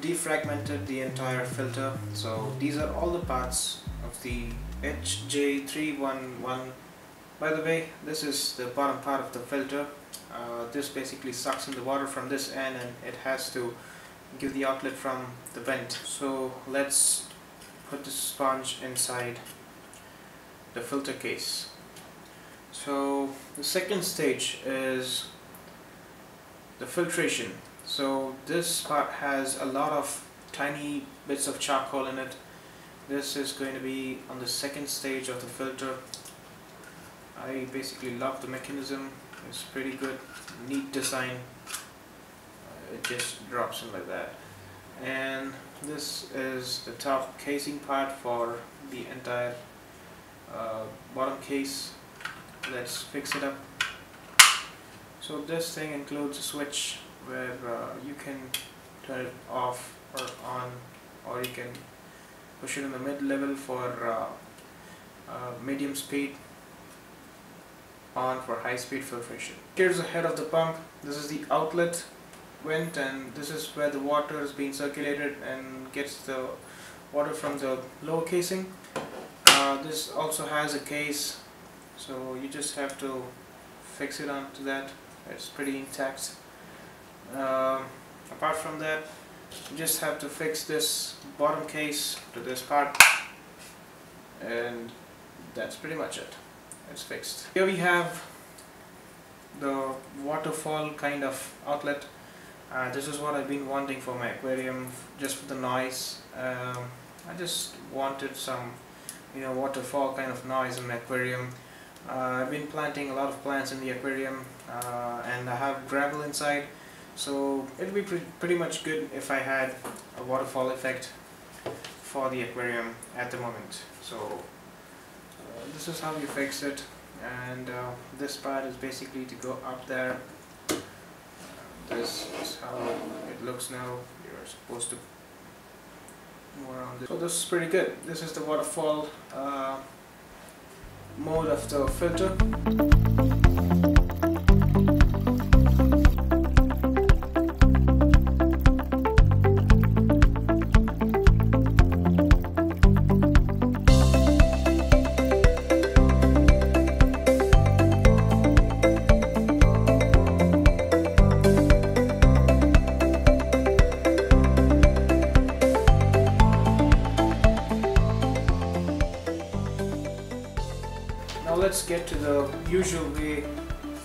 defragmented the entire filter. So these are all the parts of the HJ311 by the way this is the bottom part of the filter. Uh, this basically sucks in the water from this end and it has to give the outlet from the vent. So let's put the sponge inside the filter case. So the second stage is the filtration so this part has a lot of tiny bits of charcoal in it. This is going to be on the second stage of the filter. I basically love the mechanism. It's pretty good. Neat design. Uh, it just drops in like that. And this is the top casing part for the entire uh, bottom case. Let's fix it up. So this thing includes a switch where uh, you can turn it off or on or you can push it in the mid level for uh, uh, medium speed on for high speed filtration here's the head of the pump. This is the outlet vent and this is where the water is being circulated and gets the water from the lower casing. Uh, this also has a case so you just have to fix it onto that. It's pretty intact um, apart from that you just have to fix this bottom case to this part and that's pretty much it. It's fixed. Here we have the waterfall kind of outlet. Uh, this is what I've been wanting for my aquarium just for the noise. Um, I just wanted some you know waterfall kind of noise in my aquarium. Uh, I've been planting a lot of plants in the aquarium uh, and I have gravel inside so it would be pre pretty much good if I had a waterfall effect for the aquarium at the moment. So uh, this is how you fix it and uh, this part is basically to go up there. This is how it looks now. You're supposed to move around this. so this is pretty good. This is the waterfall uh, mode of the filter Now let's get to the usual way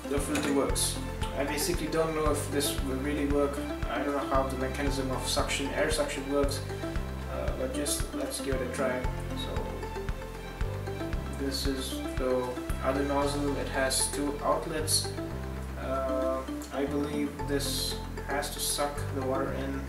the filter works. I basically don't know if this will really work. I don't know how the mechanism of suction, air suction works, uh, but just let's give it a try. So this is the other nozzle. It has two outlets. Uh, I believe this has to suck the water in